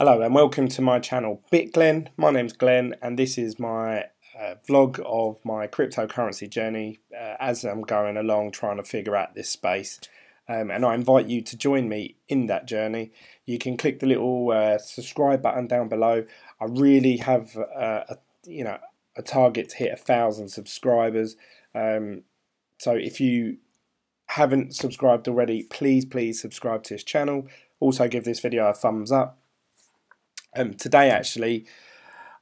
Hello and welcome to my channel BitGlen. My name's Glen and this is my uh, vlog of my cryptocurrency journey uh, as I'm going along trying to figure out this space. Um, and I invite you to join me in that journey. You can click the little uh, subscribe button down below. I really have uh, a, you know a target to hit a thousand subscribers. Um, so if you haven't subscribed already, please please subscribe to this channel. Also give this video a thumbs up um, today actually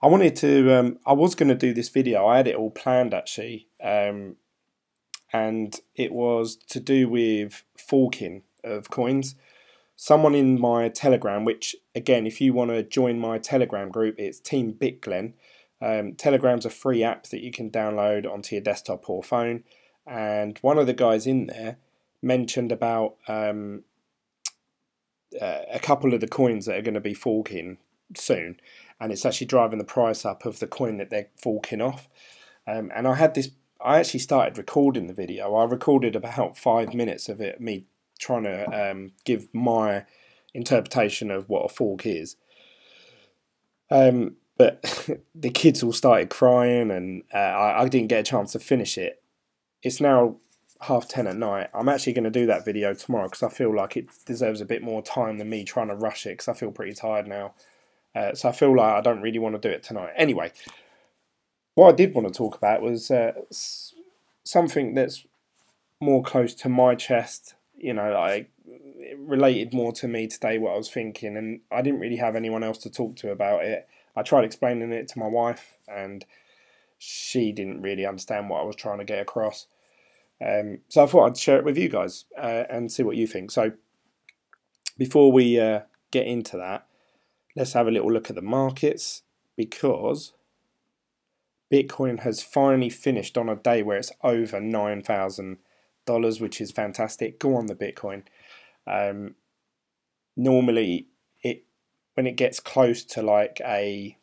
I wanted to um, I was going to do this video. I had it all planned actually um, and it was to do with forking of coins. Someone in my telegram which again if you want to join my telegram group it's team bitglen um, telegram's a free app that you can download onto your desktop or phone and one of the guys in there mentioned about um, uh, a couple of the coins that are going to be forking soon, and it's actually driving the price up of the coin that they're forking off. Um, and I had this. I actually started recording the video. I recorded about five minutes of it, me trying to um, give my interpretation of what a fork is. Um, but the kids all started crying, and uh, I, I didn't get a chance to finish it. It's now half ten at night. I'm actually going to do that video tomorrow because I feel like it deserves a bit more time than me trying to rush it because I feel pretty tired now. Uh, so I feel like I don't really want to do it tonight. Anyway, what I did want to talk about was uh, something that's more close to my chest. You know, like related more to me today what I was thinking, and I didn't really have anyone else to talk to about it. I tried explaining it to my wife, and she didn't really understand what I was trying to get across. Um, so I thought I'd share it with you guys uh, and see what you think. So before we uh, get into that, let's have a little look at the markets because Bitcoin has finally finished on a day where it's over nine thousand dollars, which is fantastic. Go on the Bitcoin. Um, normally, it when it gets close to like a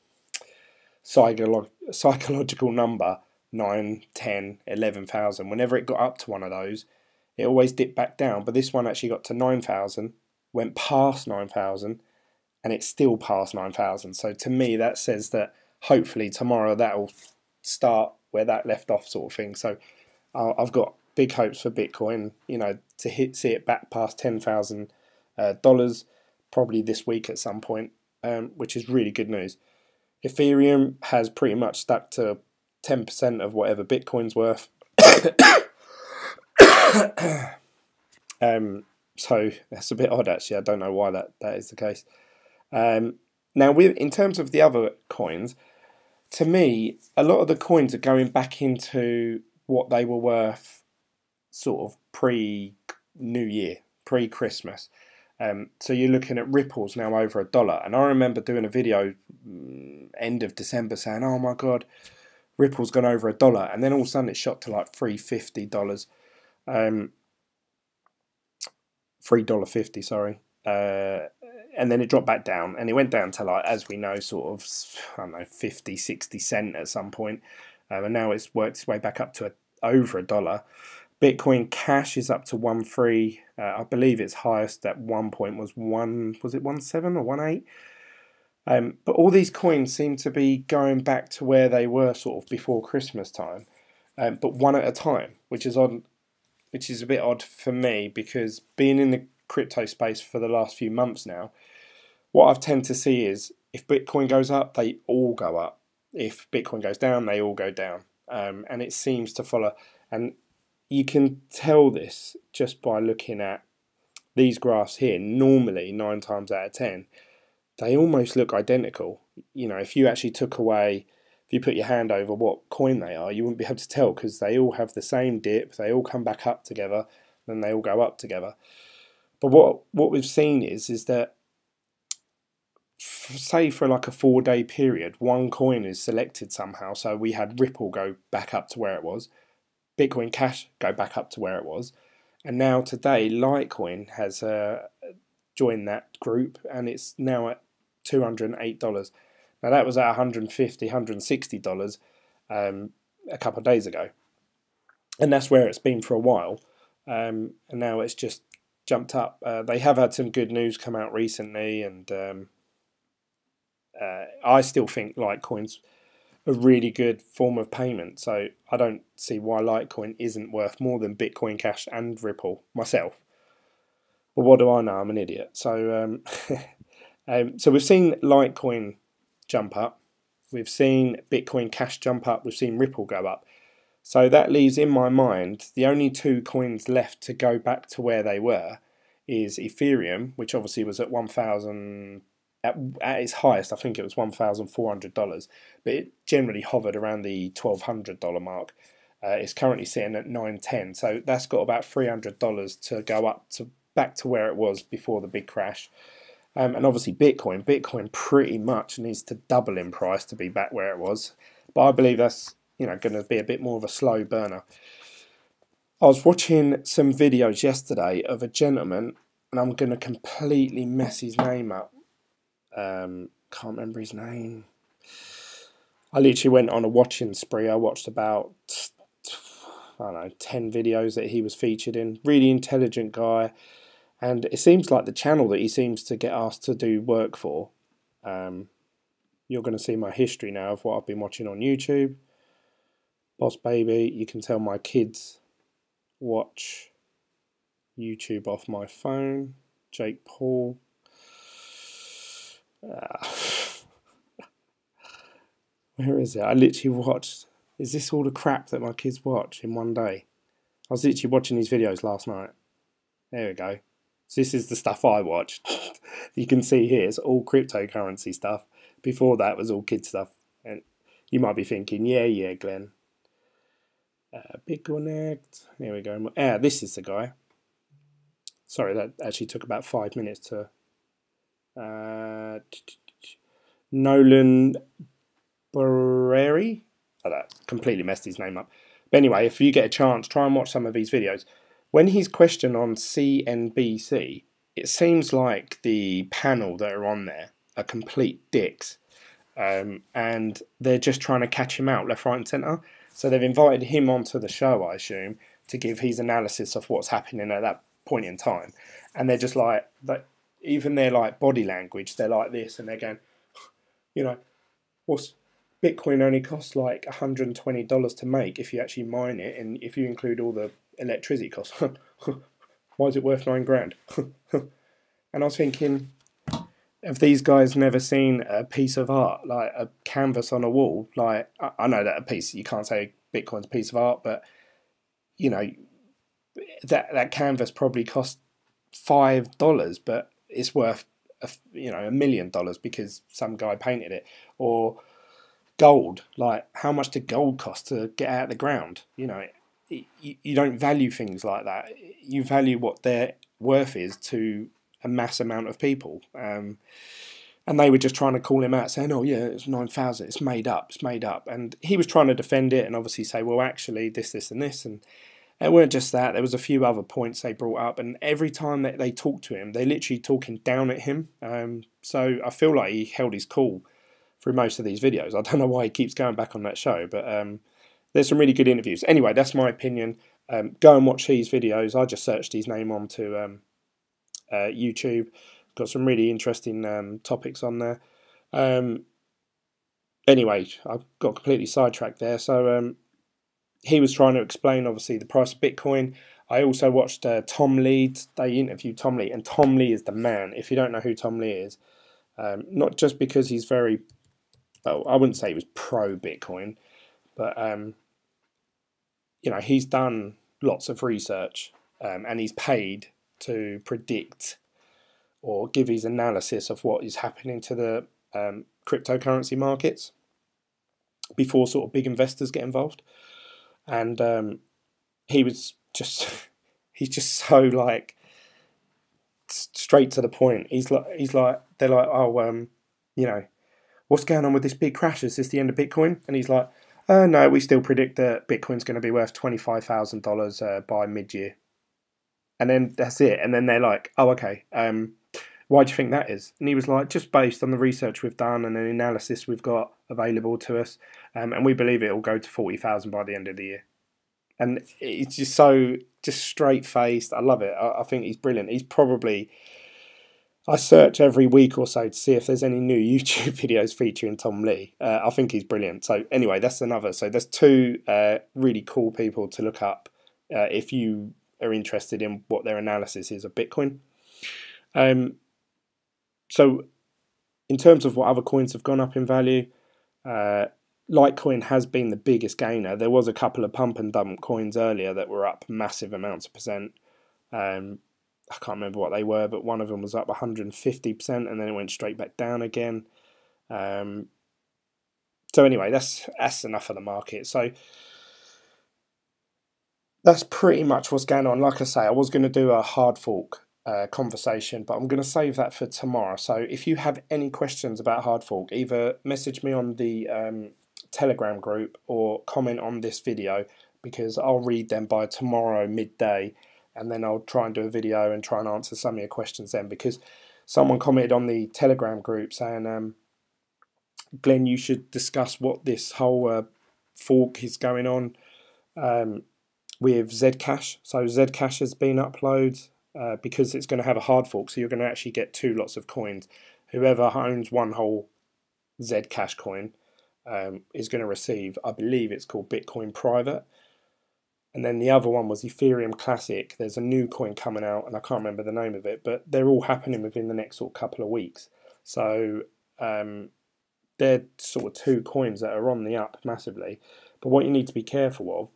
psycholo- psychological number, 9, 10, 11,000, whenever it got up to one of those, it always dipped back down. But this one actually got to 9,000, went past 9,000, and it's still past 9,000. So to me, that says that hopefully tomorrow that will start where that left off, sort of thing. So uh, I've got big hopes for Bitcoin, you know, to hit see it back past ten thousand uh, dollars probably this week at some point, um, which is really good news. Ethereum has pretty much stuck to ten percent of whatever Bitcoin's worth. um, so that's a bit odd, actually. I don't know why that, that is the case. Um, now, with, in terms of the other coins, to me, a lot of the coins are going back into what they were worth sort of pre New Year, pre Christmas. Um, so you're looking at Ripples now over a dollar. And I remember doing a video mm, end of December saying, oh my God, Ripple's gone over a dollar. And then all of a sudden it shot to like $3.50. Um, $3.50, sorry. Uh, and then it dropped back down and it went down to like as we know sort of i don't know 50 60 cent at some point. Um, and now it's worked its way back up to a, over a dollar. Bitcoin cash is up to one three uh, i believe its highest at one point was one was it one seven or one eight? Um, but all these coins seem to be going back to where they were sort of before christmas time um, but one at a time which is odd which is a bit odd for me because being in the crypto space for the last few months now, what I've tend to see is if Bitcoin goes up, they all go up. If Bitcoin goes down, they all go down. Um, and it seems to follow. And you can tell this just by looking at these graphs here. Normally, nine times out of ten, they almost look identical. You know, if you actually took away, if you put your hand over what coin they are, you wouldn't be able to tell because they all have the same dip. They all come back up together, then they all go up together. But what what we've seen is is that say for like a four day period, one coin is selected somehow. So we had Ripple go back up to where it was, Bitcoin Cash go back up to where it was, and now today Litecoin has uh, joined that group and it's now at two hundred and eight dollars. Now that was at 150 160 dollars um, a couple of days ago, and that's where it's been for a while. Um, and now it's just jumped up. Uh, they have had some good news come out recently, and um, uh, I still think Litecoin's a really good form of payment. So I don't see why Litecoin isn't worth more than Bitcoin Cash and Ripple myself. But what do I know? I'm an idiot. So um, um, so we've seen Litecoin jump up. We've seen Bitcoin Cash jump up. We've seen Ripple go up. So that leaves in my mind the only two coins left to go back to where they were is Ethereum, which obviously was at 1,000 at, at its highest, I think it was $1,400, but it generally hovered around the $1,200 mark. Uh, it's currently sitting at 910, so that's got about $300 to go up to back to where it was before the big crash. Um, and obviously Bitcoin, Bitcoin pretty much needs to double in price to be back where it was. But I believe that's you know going to be a bit more of a slow burner. I was watching some videos yesterday of a gentleman, and I'm going to completely mess his name up. Um, can't remember his name. I literally went on a watching spree. I watched about I don't know ten videos that he was featured in. Really intelligent guy, and it seems like the channel that he seems to get asked to do work for. Um, you're going to see my history now of what I've been watching on YouTube. Boss Baby, you can tell my kids watch YouTube off my phone. Jake Paul, uh, where is it? I literally watched. Is this all the crap that my kids watch in one day? I was literally watching these videos last night. There we go. So this is the stuff I watched. you can see here it's all cryptocurrency stuff. Before that was all kid stuff. And you might be thinking, yeah, yeah, Glen. Uh, BitConnect. Here we go. Ah, this is the guy. Sorry, that actually took about five minutes to uh, Nolan Barreri. Oh, that completely messed his name up. But anyway, if you get a chance, try and watch some of these videos. When he's questioned on CNBC, it seems like the panel that are on there are complete dicks. Um, and they're just trying to catch him out left, right, and centre. So they've invited him onto the show, I assume, to give his analysis of what's happening at that point in time. And they're just like, even their like body language, they're like this, and they're going, you know, what's Bitcoin only costs like $120 to make if you actually mine it, and if you include all the electricity costs, why is it worth nine grand? and I was thinking, have these guys never seen a piece of art, like a canvas on a wall? Like, I know that a piece, you can't say Bitcoin's a piece of art, but, you know, that, that canvas probably cost $5, but it's worth a, you know a million dollars because some guy painted it. Or gold like how much did gold cost to get out of the ground? You know you, you don't value things like that. You value what their worth is to a mass amount of people um, and they were just trying to call him out saying oh yeah it's 9000 it's made up it's made up and he was trying to defend it and obviously say well actually this this and this and it weren't just that. There was a few other points they brought up, and every time that they talked to him, they're literally talking down at him. Um, so I feel like he held his cool through most of these videos. I don't know why he keeps going back on that show, but um, there's some really good interviews. Anyway, that's my opinion. Um, go and watch these videos. I just searched his name onto um, uh, YouTube. Got some really interesting um, topics on there. Um, anyway, I got completely sidetracked there. So he was trying to explain, obviously, the price of Bitcoin. I also watched uh, Tom Lee. They interviewed Tom Lee, and Tom Lee is the man. If you don't know who Tom Lee is, um, not just because he's very, well, I wouldn't say he was pro Bitcoin, but um, you know he's done lots of research um, and he's paid to predict or give his analysis of what is happening to the um, cryptocurrency markets before sort of big investors get involved and um, he was just he's just so like straight to the point. He's like he's like they're like oh um you know what's going on with this big crash? Is this the end of Bitcoin? And he's like uh, no, we still predict that Bitcoin's going to be worth twenty five thousand uh, dollars by mid year. And then that's it. And then they're like, oh okay. Um, why do you think that is? And he was like, just based on the research we've done and the analysis we've got available to us, um, and we believe it will go to 40,000 by the end of the year. And it's just so, just straight faced. I love it. I, I, think he's brilliant. He's probably, I search every week or so to see if there's any new YouTube videos featuring Tom Lee. Uh, I think he's brilliant. So anyway, that's another. So there's two uh, really cool people to look up uh, if you are interested in what their analysis is of Bitcoin. Um, so in terms of what other coins have gone up in value, uh, Litecoin has been the biggest gainer. There was a couple of pump and dump coins earlier that were up massive amounts of percent. Um, I can't remember what they were, but one of them was up 150% and then it went straight back down again. Um, so anyway, that's that's enough of the market. So that's pretty much what's going on. Like I say, I was going to do a hard fork uh, conversation, but I'm going to save that for tomorrow. So if you have any questions about hard fork, either message me on the um, Telegram group or comment on this video because I'll read them by tomorrow midday and then I'll try and do a video and try and answer some of your questions then because someone commented on the Telegram group saying, um, Glen, you should discuss what this whole uh, fork is going on um, with Zcash. So Zcash has been uploaded uh, because it's going to have a hard fork, so you're going to actually get two lots of coins. Whoever owns one whole Zcash coin um, is going to receive, I believe it's called Bitcoin Private and then the other one was Ethereum Classic. There's a new coin coming out, and I can't remember the name of it, but they're all happening within the next sort of couple of weeks. So um, they're sort of two coins that are on the up massively. But what you need to be careful of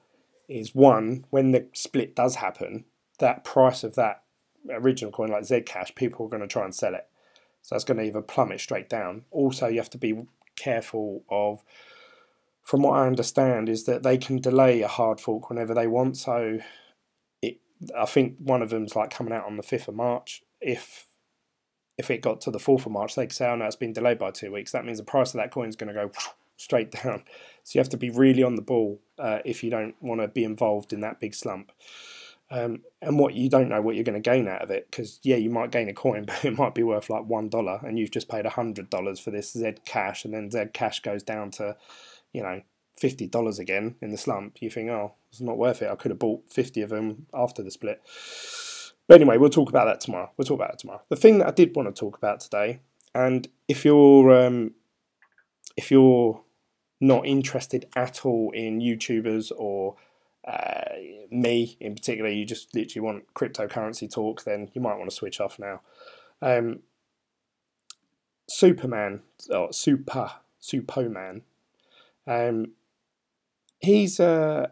is one, when the split does happen, that price of that original coin like Zcash, people are going to try and sell it. So that's going to either plummet straight down. Also, you have to be careful of from what I understand, is that they can delay a hard fork whenever they want. So, it, I think one of them's like coming out on the fifth of March. If if it got to the fourth of March, they could say, "Oh no, it's been delayed by two weeks." That means the price of that coin is going to go straight down. So you have to be really on the ball uh, if you don't want to be involved in that big slump. Um, and what you don't know what you're going to gain out of it because yeah you might gain a coin but it might be worth like one dollar and you've just paid a hundred dollars for this Z cash and then Zcash goes down to you know, fifty dollars again in the slump, you think, oh, it's not worth it. I could have bought fifty of them after the split. But anyway, we'll talk about that tomorrow. We'll talk about it tomorrow. The thing that I did want to talk about today, and if you're um, if you're not interested at all in YouTubers or uh, me in particular, you just literally want cryptocurrency talk, then you might want to switch off now. Um, Suppoman, or Super, Suppoman, um, he's uh,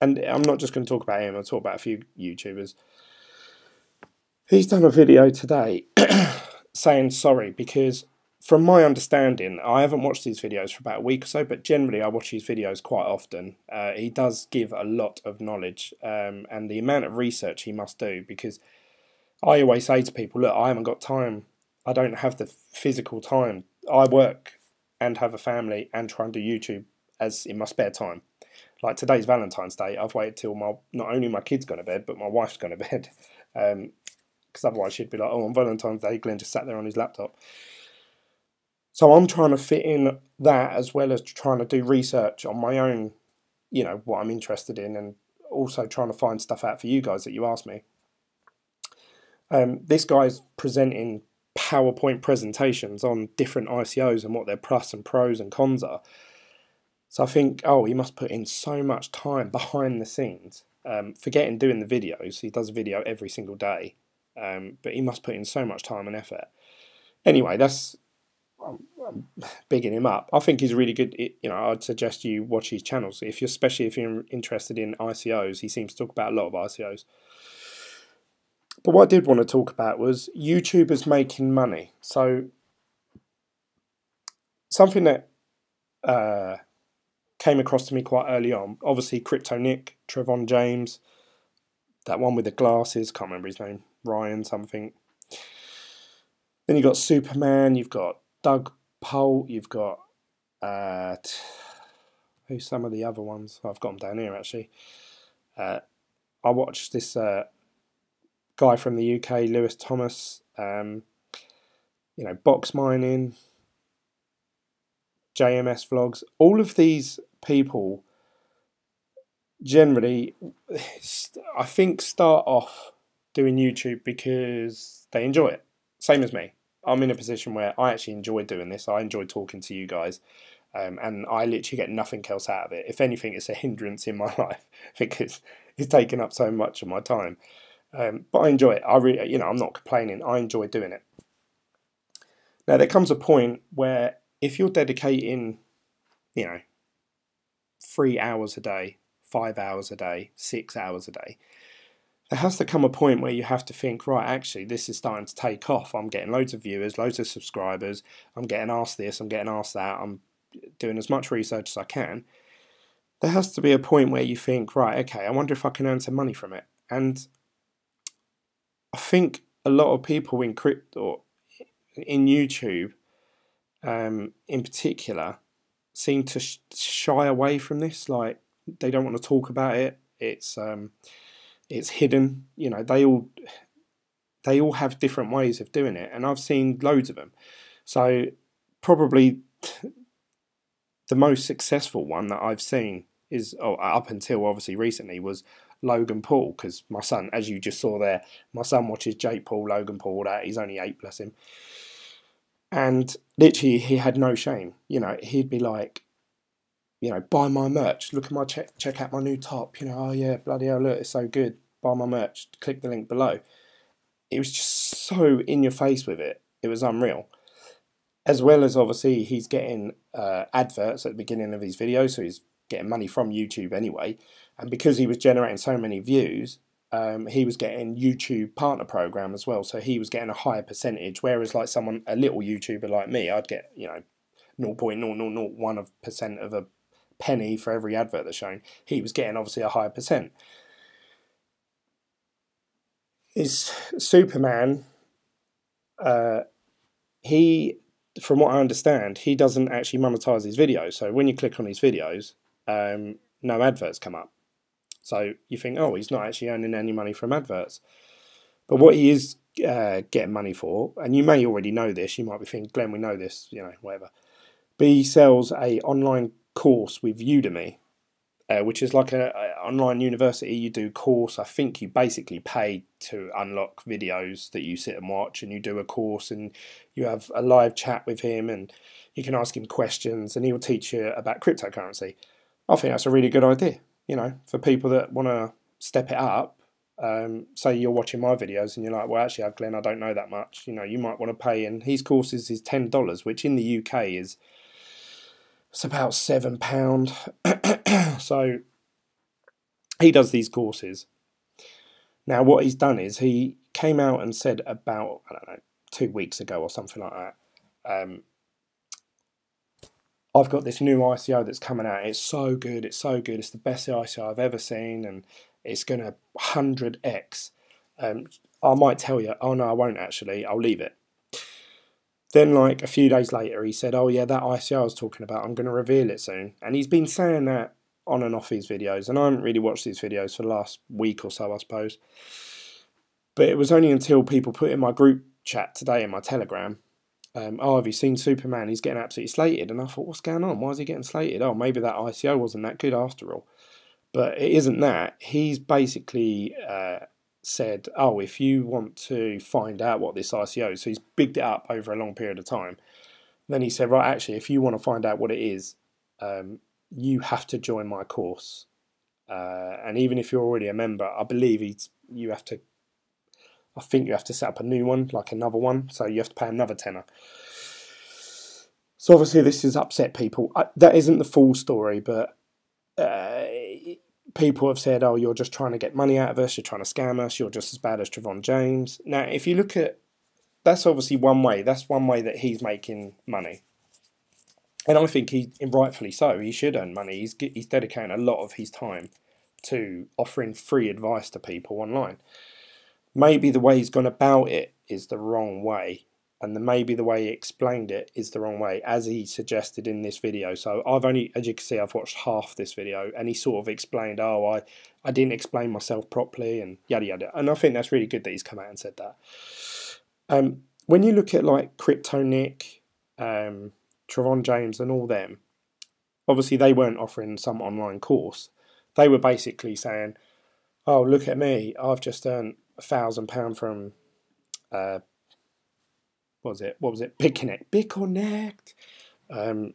and I'm not just going to talk about him. I'll talk about a few YouTubers. He's done a video today saying sorry because, from my understanding, I haven't watched these videos for about a week or so, but generally I watch his videos quite often. Uh, he does give a lot of knowledge um, and the amount of research he must do because I always say to people, look, I haven't got time. I don't have the physical time. I work and have a family and try and do YouTube as in my spare time. Like today's Valentine's Day, I've waited till my not only my kids gone to bed, but my wife's gone to bed. Because um, otherwise she'd be like, oh, on Valentine's Day, Glen just sat there on his laptop. So I'm trying to fit in that as well as trying to do research on my own, you know, what I'm interested in, and also trying to find stuff out for you guys that you asked me. Um, this guy's presenting PowerPoint presentations on different ICOs and what their plus and pros and cons are. So I think, oh, he must put in so much time behind the scenes. Um, forgetting doing the videos, he does a video every single day, um, but he must put in so much time and effort. Anyway, that's I'm, bigging him up. I think he's really good. You know, I'd suggest you watch his channels if you're, especially if you're interested in ICOs. He seems to talk about a lot of ICOs. But what I did want to talk about was YouTubers making money. So something that uh, came across to me quite early on. Obviously, Crypto Nick, Trevon James, that one with the glasses, can't remember his name, Ryan something. Then you've got Suppoman, you've got Doug Polk, you've got uh, who's some of the other ones? I've got them down here actually. Uh, I watched this uh, guy from the UK, Lewis Thomas. Um, you know, Boxmining, JMS vlogs, all of these people generally, I think, start off doing YouTube because they enjoy it. same as me. I'm in a position where I actually enjoy doing this. I enjoy talking to you guys. Um, and I literally get nothing else out of it. If anything, it's a hindrance in my life because it's taking up so much of my time. Um, but I enjoy it. I really, you know, I'm not complaining. I enjoy doing it. Now there comes a point where if you're dedicating, you know, three hours a day, five hours a day, six hours a day, there has to come a point where you have to think, right, actually, this is starting to take off. I'm getting loads of viewers, loads of subscribers. I'm getting asked this, I'm getting asked that. I'm doing as much research as I can. There has to be a point where you think, right, okay, I wonder if I can earn some money from it. And I think a lot of people in crypto, in YouTube, um, in particular, seem to sh shy away from this. Like they don't want to talk about it. It's um, it's hidden. You know, they all they all have different ways of doing it, and I've seen loads of them. So probably the most successful one that I've seen is oh, up until obviously recently was Logan Paul because my son, as you just saw there, my son watches Jake Paul, Logan Paul. That he's only eight, bless him. And literally, he had no shame. You know, he'd be like, you know, buy my merch. Look at my check, check out my new top. You know, oh yeah, bloody hell, look, it's so good. Buy my merch. Click the link below. It was just so in your face with it. It was unreal. As well as obviously, he's getting uh, adverts at the beginning of his videos, so he's getting money from YouTube anyway. And because he was generating so many views, um, he was getting YouTube partner program as well. So he was getting a higher percentage. Whereas like someone, a little YouTuber like me, I'd get, you know, 0.0001 of percent of a penny for every advert that's shown. He was getting obviously a higher percent. Is Suppoman, uh, he, from what I understand, he doesn't actually monetize his videos. So when you click on his videos, um, no adverts come up. So you think, oh, he's not actually earning any money from adverts. But what he is uh, getting money for, and you may already know this, you might be thinking, Glen, we know this, you know, whatever. But he sells a online course with Udemy, uh, which is like an online university. You do course. I think you basically pay to unlock videos that you sit and watch, and you do a course, and you have a live chat with him, and you can ask him questions, and he will teach you about cryptocurrency. I think that's a really good idea. You know, for people that want to step it up. Um, say you're watching my videos and you're like, well, actually, Glen, I don't know that much. You know, you might want to pay, and his courses is ten dollars, which in the UK is it's about seven pound. so he does these courses. Now, what he's done is he came out and said about I don't know two weeks ago or something like that. Um, I've got this new ICO that's coming out. It's so good. It's so good. It's the best ICO I've ever seen, and it's going to 100x. Um, I might tell you, oh no, I won't actually. I'll leave it. Then, like a few days later, he said, oh yeah, that ICO I was talking about, I'm going to reveal it soon. And he's been saying that on and off his videos, and I haven't really watched his videos for the last week or so, I suppose. But it was only until people put in my group chat today in my Telegram um, oh, have you seen Suppoman? He's getting absolutely slated. And I thought, what's going on? Why is he getting slated? Oh, maybe that ICO wasn't that good after all. But it isn't that. He's basically uh, said, oh, if you want to find out what this ICO is, so he's bigged it up over a long period of time. Then he said, right, actually, if you want to find out what it is, um, you have to join my course. Uh, and even if you're already a member, I believe he's, you have to I think you have to set up a new one, like another one, so you have to pay another tenner. So obviously this has upset people. I, that isn't the full story, but uh, people have said, "Oh, you're just trying to get money out of us. You're trying to scam us. You're just as bad as Trevon James." Now, if you look at that's obviously one way. That's one way that he's making money, and I think he, rightfully so, he should earn money. He's he's dedicating a lot of his time to offering free advice to people online maybe the way he's gone about it is the wrong way and maybe the way he explained it is the wrong way as he suggested in this video. So I've only as you can see I've watched half this video and he sort of explained oh I I didn't explain myself properly and yada yada. And I think that's really good that he's come out and said that. Um, when you look at like Crypto Nick um, James and all them obviously they weren't offering some online course. They were basically saying oh look at me I've just earned a thousand pound from uh, what was it? What was it? BitConnect. BitConnect. Um,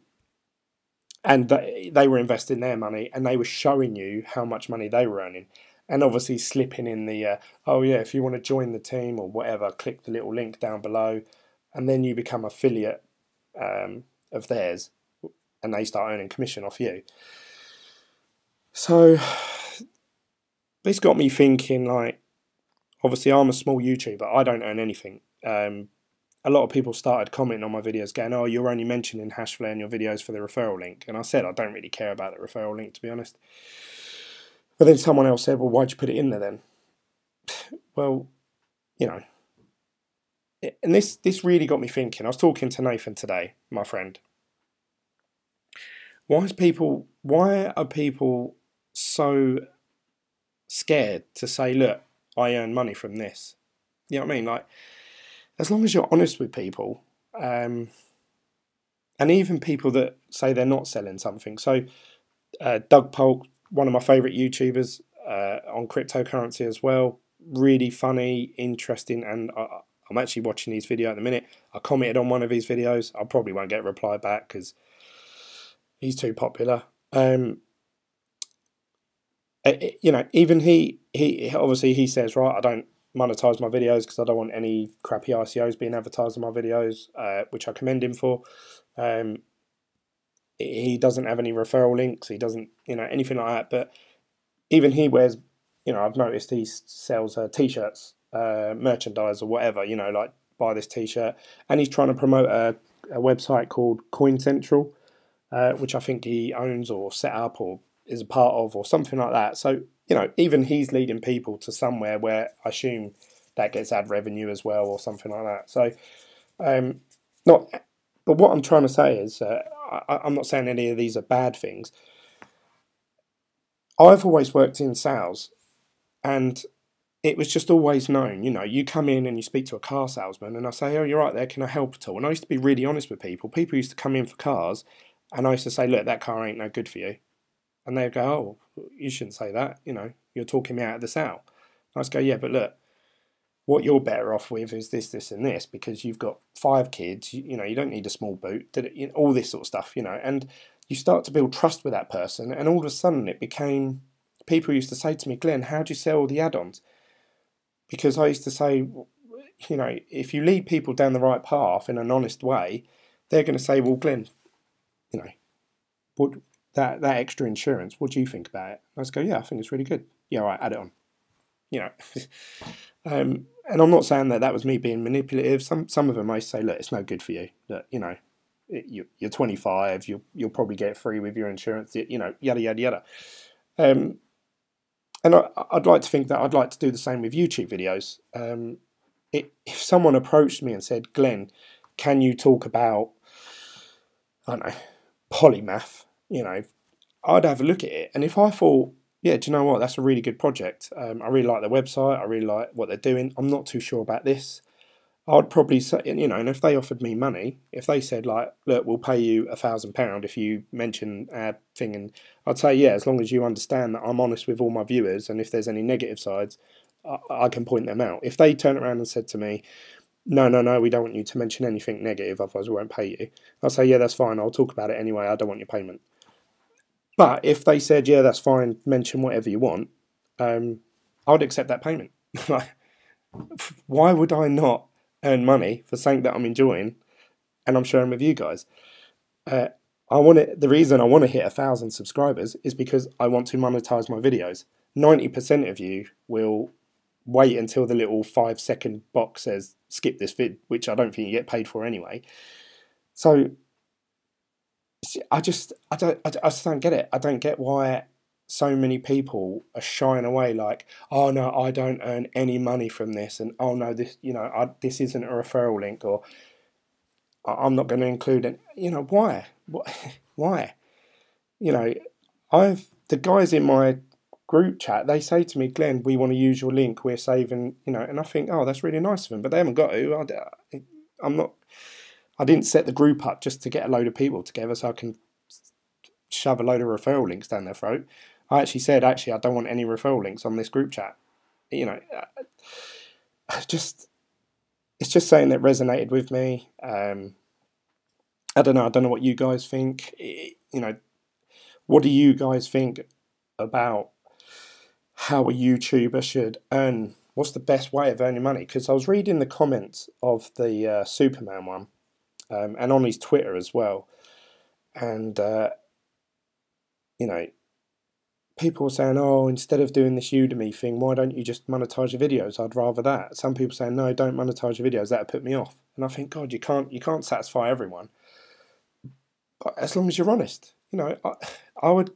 and they, they were investing their money and they were showing you how much money they were earning and obviously slipping in the uh, oh yeah if you want to join the team or whatever click the little link down below and then you become affiliate um, of theirs and they start earning commission off you so this got me thinking like obviously i'm a small youtuber i don't earn anything um, a lot of people started commenting on my videos going, oh, you're only mentioning Hashflare in your videos for the referral link. And I said, I don't really care about the referral link, to be honest. But then someone else said, well, why'd you put it in there then? well, you know. And this, this really got me thinking. I was talking to Nathan today, my friend. Why is people why are people so scared to say, look, I earn money from this? You know what I mean? Like as long as you're honest with people, um, and even people that say they're not selling something. So, uh, Doug Polk, one of my favourite YouTubers uh, on cryptocurrency as well, really funny, interesting, and I, I'm actually watching his video at the minute. I commented on one of his videos. I probably won't get a reply back because he's too popular. Um, it, you know, even he, he obviously he says, right, I don't monetize my videos because I don't want any crappy ICOs being advertised in my videos, uh, which I commend him for. Um, he doesn't have any referral links. He doesn't, you know, anything like that. But even he wears, you know, I've noticed he sells uh, t-shirts, uh, merchandise or whatever. You know, like buy this t-shirt, and he's trying to promote a, a website called CoinCentral, uh, which I think he owns or set up or is a part of or something like that. So you know, even he's leading people to somewhere where I assume that gets ad revenue as well or something like that. So, um, not, but what I'm trying to say is, uh, I, I'm not saying any of these are bad things. I've always worked in sales, and it was just always known. You know, you come in and you speak to a car salesman, and I say, "Oh, you're right there. Can I help at all?" And I used to be really honest with people. People used to come in for cars, and I used to say, "Look, that car ain't no good for you," and they go, "Oh, you shouldn't say that. You know, you're talking me out of the sale." I just go, "Yeah, but look, what you're better off with is this, this, and this because you've got five kids. You, you know, you don't need a small boot. All this sort of stuff. You know, and you start to build trust with that person, and all of a sudden it became. People used to say to me, "Glen, how do you sell the add-ons?" Because I used to say, you know, if you lead people down the right path in an honest way, they're going to say, "Well, Glen, you know, what that that extra insurance. What do you think about it? I just go, yeah, I think it's really good. Yeah, right, add it on. You know, um, and I'm not saying that that was me being manipulative. Some some of them may say, look, it's no good for you. That you know, you, you're 25, You'll you'll probably get free with your insurance. You know, yada yada yada. Um, and I, would like to think that I'd like to do the same with YouTube videos. Um, it, if someone approached me and said, Glen, can you talk about, I don't know, polymath you know, I'd have a look at it. And if I thought, yeah, do you know what? That's a really good project. Um, I really like their website. I really like what they're doing. I'm not too sure about this. I'd probably say, you know, and if they offered me money, if they said like, look, we'll pay you a thousand pound if you mention our thing, and I'd say, yeah, as long as you understand that I'm honest with all my viewers, and if there's any negative sides, I, I can point them out. If they turn around and said to me, no, no, no, we don't want you to mention anything negative, otherwise we won't pay you. I'll say, yeah, that's fine. I'll talk about it anyway. I don't want your payment. But if they said, yeah, that's fine, mention whatever you want, um, I would accept that payment. Why would I not earn money for something that I'm enjoying and I'm sharing with you guys? Uh, I want the reason I want to hit a thousand subscribers is because I want to monetize my videos. 90% of you will wait until the little five second box says skip this vid, which I don't think you get paid for anyway. So I just I don't I, just don't get it. I don't get why so many people are shying away like oh no I don't earn any money from this and oh no this you know I, this isn't a referral link or I'm not going to include it. You know why? Why? You know, I've the guys in my group chat they say to me, Glen, we want to use your link. We're saving, you know, and I think, oh, that's really nice of them, but they haven't got to. I, I'm not. I didn't set the group up just to get a load of people together so I can shove a load of referral links down their throat. I actually said, actually, I don't want any referral links on this group chat. You know, just it's just saying that resonated with me. Um, I don't know. I don't know what you guys think. It, you know, what do you guys think about how a YouTuber should earn? What's the best way of earning money? Because I was reading the comments of the uh, Suppoman one, um, and on his Twitter as well, and uh, you know, people were saying, "Oh, instead of doing this Udemy thing, why don't you just monetize your videos? I'd rather that." Some people saying, "No, don't monetize your videos. That'd put me off." And I think, God, you can't you can't satisfy everyone. But as long as you're honest, you know, I, I would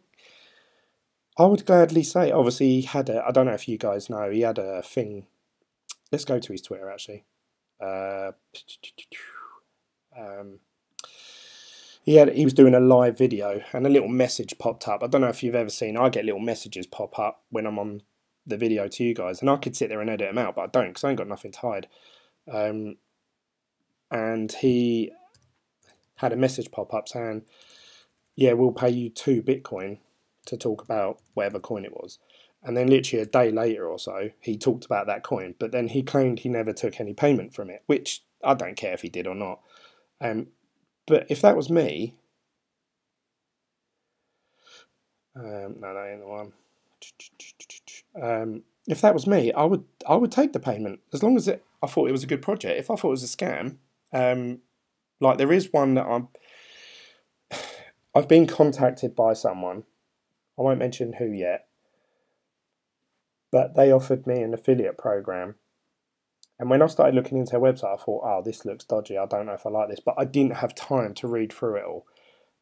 I would gladly say. Obviously, he had a. I don't know if you guys know. He had a thing. Let's go to his Twitter actually. Uh, um, he had he was doing a live video and a little message popped up. I don't know if you've ever seen. I get little messages pop up when I'm on the video to you guys, and I could sit there and edit them out, but I don't because I ain't got nothing to hide. Um, and he had a message pop up saying, "Yeah, we'll pay you two Bitcoin to talk about whatever coin it was." And then literally a day later or so, he talked about that coin, but then he claimed he never took any payment from it, which I don't care if he did or not. Um, but if that was me, um, no, that ain't the one. Um, if that was me, I would I would take the payment as long as it, I thought it was a good project. If I thought it was a scam, um, like there is one that I'm. I've been contacted by someone. I won't mention who yet, but they offered me an affiliate program and when I started looking into their website, I thought, oh, this looks dodgy. I don't know if I like this. But I didn't have time to read through it all.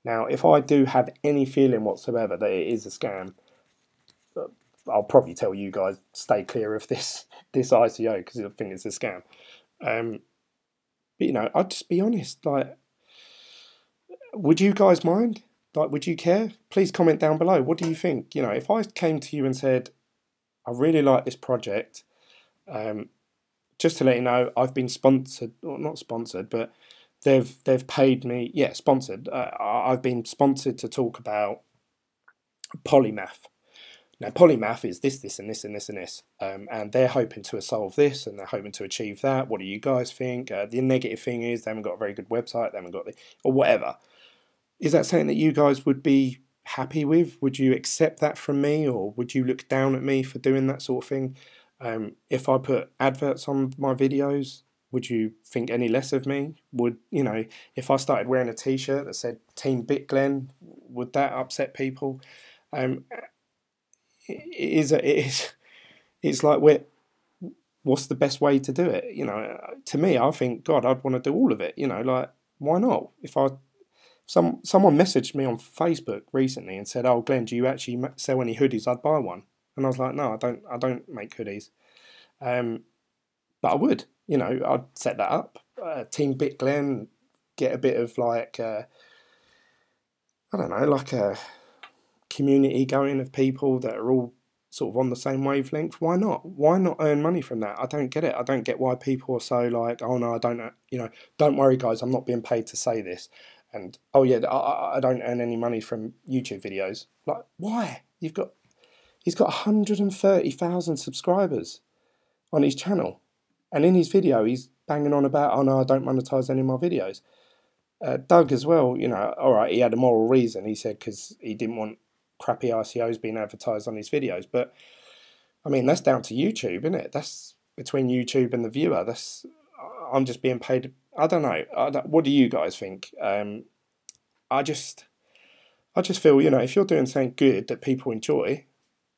Now, if I do have any feeling whatsoever that it is a scam, uh, I'll probably tell you guys stay clear of this this ICO because I think it's a scam. Um, but you know, I'd just be honest. Like, would you guys mind? Like, would you care? Please comment down below. What do you think? You know, if I came to you and said, I really like this project. Um, just to let you know, I've been sponsored, or not sponsored, but they've they've paid me. Yeah, sponsored. Uh, I've been sponsored to talk about polymath. Now, polymath is this, this, and this, and this, and this, um, and they're hoping to solve this, and they're hoping to achieve that. What do you guys think? Uh, the negative thing is they haven't got a very good website, they haven't got the or whatever. Is that something that you guys would be happy with? Would you accept that from me, or would you look down at me for doing that sort of thing? Um, if I put adverts on my videos, would you think any less of me? Would you know if I started wearing a T-shirt that said Team BitGlen, would that upset people? Um, it is a, it is it's like we what's the best way to do it? You know, to me, I think God, I'd want to do all of it. You know, like why not? If I some someone messaged me on Facebook recently and said, "Oh, Glen, do you actually sell any hoodies? I'd buy one." And I was like, no, I don't. I don't make hoodies. Um, but I would. You know, I'd set that up. Uh, Team BitGlen, get a bit of like, uh, I don't know, like a community going of people that are all sort of on the same wavelength. Why not? Why not earn money from that? I don't get it. I don't get why people are so like, oh no, I don't. You know, don't worry, guys. I'm not being paid to say this. And oh yeah, I, I don't earn any money from YouTube videos. Like, why? You've got He's got 130,000 subscribers on his channel. And in his video, he's banging on about, oh no, I don't monetize any of my videos. Uh, Doug as well, you know, all right, he had a moral reason. He said because he didn't want crappy ICOs being advertised on his videos. But I mean, that's down to YouTube, isn't it? That's between YouTube and the viewer. That's I'm just being paid. I don't know. I don't, what do you guys think? Um, I just, I just feel you know, if you're doing something good that people enjoy,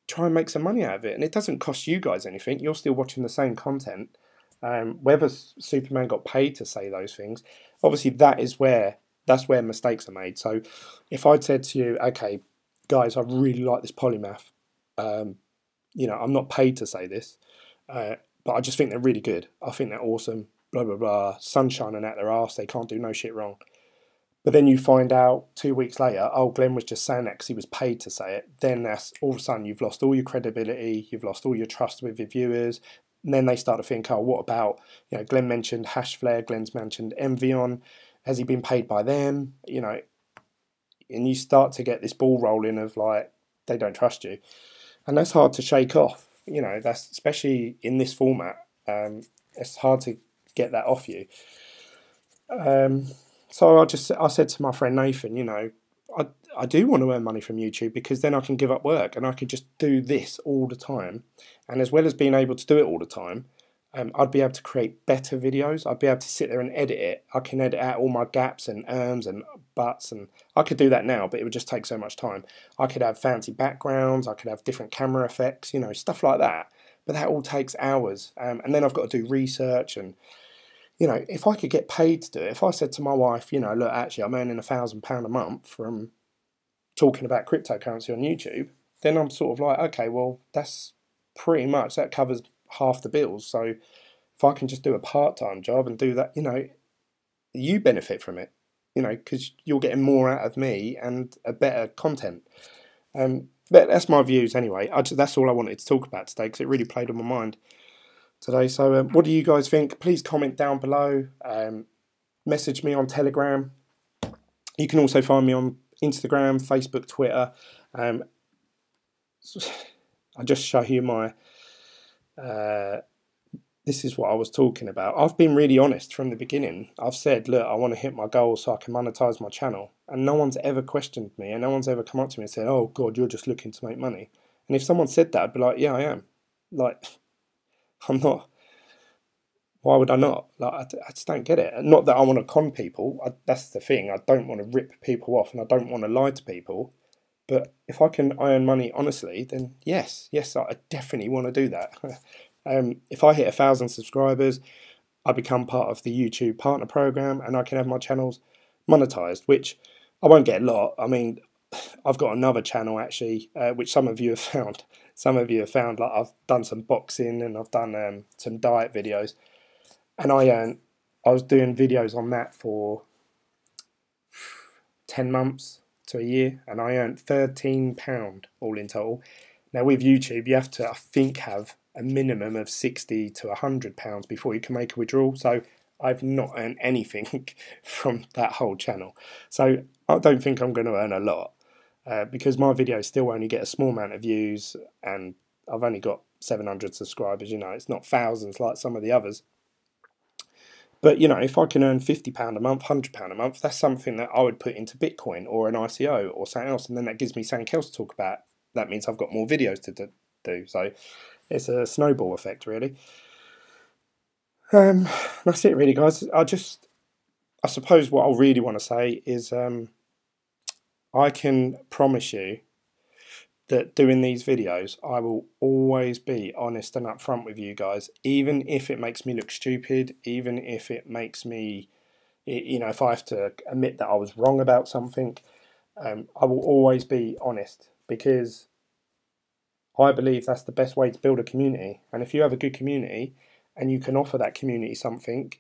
try and make some money out of it. And it doesn't cost you guys anything. You're still watching the same content. Um, whether Suppoman got paid to say those things, obviously that is where that's where mistakes are made. So if I'd said to you, okay, guys, I really like this polymath. Um, you know, I'm not paid to say this, uh, but I just think they're really good. I think they're awesome. Blah blah blah. Sunshine and at their ass. They can't do no shit wrong. But then you find out two weeks later, oh, Glen was just saying that because he was paid to say it. Then that's all of a sudden you've lost all your credibility, you've lost all your trust with your viewers. And then they start to think, oh, what about, you know, Glen mentioned Hashflare, Glen's mentioned Envion. Has he been paid by them? You know, and you start to get this ball rolling of like, they don't trust you. And that's hard to shake off. You know, that's especially in this format. Um, it's hard to get that off you. Um, so I just I said to my friend Nathan, you know, I I do want to earn money from YouTube because then I can give up work and I can just do this all the time, and as well as being able to do it all the time, um, I'd be able to create better videos. I'd be able to sit there and edit it. I can edit out all my gaps and ums and buts, and I could do that now, but it would just take so much time. I could have fancy backgrounds. I could have different camera effects, you know, stuff like that. But that all takes hours, um, and then I've got to do research and. You know, if I could get paid to do it, if I said to my wife, you know, look, actually, I'm earning a thousand pound a month from talking about cryptocurrency on YouTube, then I'm sort of like, okay, well, that's pretty much that covers half the bills. So if I can just do a part time job and do that, you know, you benefit from it, you know, because you're getting more out of me and a better content. Um, but that's my views anyway. Just, that's all I wanted to talk about today because it really played on my mind today. So, um, what do you guys think? Please comment down below. Um, message me on Telegram. You can also find me on Instagram, Facebook, Twitter. Um, I'll just show you my uh, this is what I was talking about. I've been really honest from the beginning. I've said, look, I want to hit my goal so I can monetize my channel. And no one's ever questioned me and no one's ever come up to me and said, oh, God, you're just looking to make money. And if someone said that, I'd be like, yeah, I am. Like, I'm not. Why would I not? Like, I, I just don't get it. Not that I want to con people. I, that's the thing. I don't want to rip people off and I don't want to lie to people. But if I can earn money honestly, then yes, yes, I definitely want to do that. um, if I hit a thousand subscribers, I become part of the YouTube partner program and I can have my channels monetized, which I won't get a lot. I mean, I've got another channel actually, uh, which some of you have found. Some of you have found like I've done some boxing and I've done um, some diet videos, and I earn. I was doing videos on that for ten months, to a year, and I earned thirteen pound all in total. Now with YouTube, you have to I think have a minimum of sixty to hundred pounds before you can make a withdrawal. So I've not earned anything from that whole channel. So I don't think I'm going to earn a lot uh, because my videos still only get a small amount of views, and I've only got 700 subscribers. You know, it's not thousands like some of the others. But you know, if I can earn fifty pound a month, hundred pound a month, that's something that I would put into Bitcoin or an ICO or something else, and then that gives me something else to talk about. That means I've got more videos to do. So it's a snowball effect, really. Um, that's it, really, guys. I just, I suppose, what I really want to say is, um, I can promise you that doing these videos, I will always be honest and upfront with you guys, even if it makes me look stupid, even if it makes me, you know, if I have to admit that I was wrong about something, um, I will always be honest because I believe that's the best way to build a community. And if you have a good community and you can offer that community something,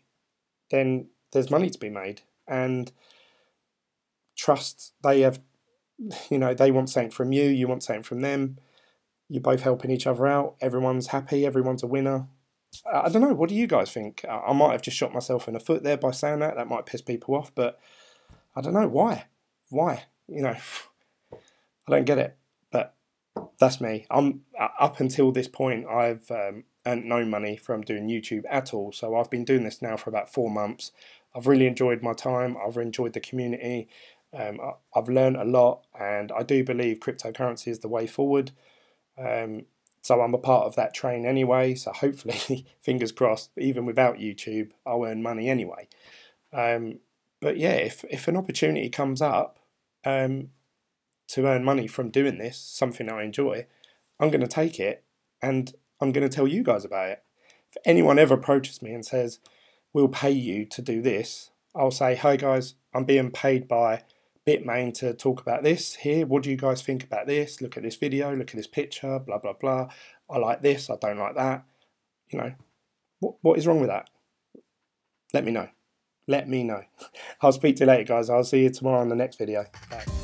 then there's money to be made. And trust, they have you know, they want something from you, you want something from them. You're both helping each other out. Everyone's happy. Everyone's a winner. I don't know. What do you guys think? I might have just shot myself in the foot there by saying that. That might piss people off, but I don't know why. Why? You know, I don't get it. But that's me. I'm up until this point. I've um, earned no money from doing YouTube at all. So I've been doing this now for about four months. I've really enjoyed my time. I've enjoyed the community. Um, I've learned a lot, and I do believe cryptocurrency is the way forward. Um, so I'm a part of that train anyway. So hopefully, fingers crossed, even without YouTube, I'll earn money anyway. Um, but yeah, if if an opportunity comes up um, to earn money from doing this, something I enjoy, I'm going to take it, and I'm going to tell you guys about it. If anyone ever approaches me and says, "We'll pay you to do this," I'll say, "Hi guys, I'm being paid by." Bitmain to talk about this here. What do you guys think about this? Look at this video, look at this picture, blah, blah, blah. I like this, I don't like that. You know, what, what is wrong with that? Let me know. Let me know. I'll speak to you later, guys. I'll see you tomorrow on the next video. Bye.